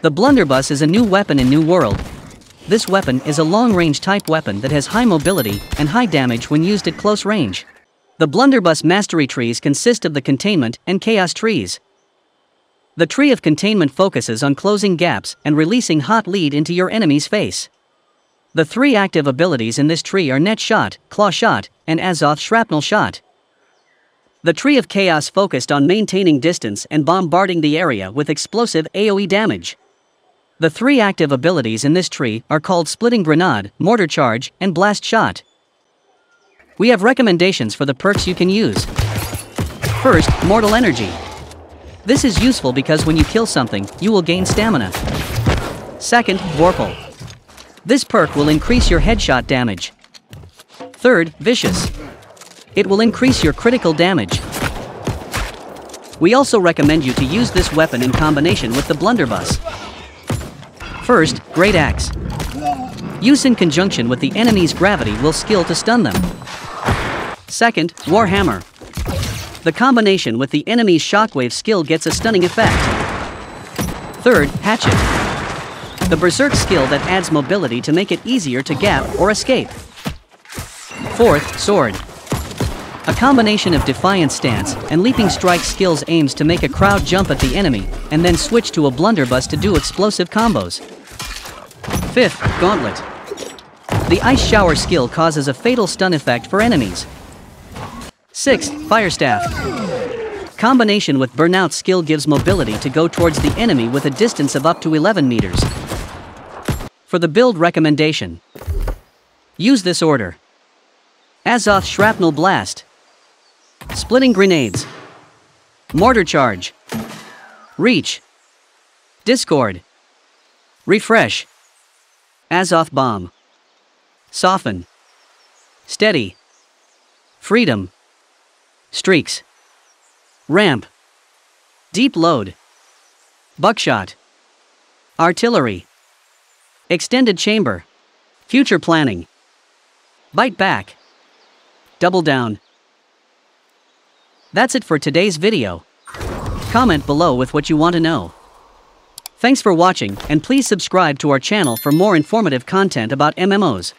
The blunderbuss is a new weapon in New World. This weapon is a long-range type weapon that has high mobility and high damage when used at close range. The blunderbuss mastery trees consist of the containment and chaos trees. The tree of containment focuses on closing gaps and releasing hot lead into your enemy's face. The three active abilities in this tree are Net Shot, Claw Shot, and Azoth Shrapnel Shot. The Tree of Chaos focused on maintaining distance and bombarding the area with explosive AoE damage. The three active abilities in this tree are called Splitting Grenade, Mortar Charge, and Blast Shot. We have recommendations for the perks you can use. First, Mortal Energy. This is useful because when you kill something, you will gain stamina. Second, Vorpal. This perk will increase your headshot damage. Third, Vicious. It will increase your critical damage. We also recommend you to use this weapon in combination with the blunderbuss. First, Great Axe. Use in conjunction with the enemy's gravity well skill to stun them. Second, Warhammer. The combination with the enemy's shockwave skill gets a stunning effect. Third, Hatchet. The Berserk skill that adds mobility to make it easier to gap or escape. Fourth, Sword. A combination of Defiant Stance and Leaping Strike skills aims to make a crowd jump at the enemy, and then switch to a blunderbuss to do explosive combos. Fifth, Gauntlet. The Ice Shower skill causes a fatal stun effect for enemies. Sixth, Fire Staff. Combination with Burnout skill gives mobility to go towards the enemy with a distance of up to 11 meters. For the build recommendation, use this order. Azoth Shrapnel Blast. Splitting Grenades. Mortar Charge. Reach. Discord. Refresh. Azoth Bomb. Soften. Steady. Freedom. Streaks. Ramp. Deep load. Buckshot. Artillery. Extended chamber. Future planning. Bite back. Double down. That's it for today's video. Comment below with what you want to know. Thanks for watching and please subscribe to our channel for more informative content about MMOs.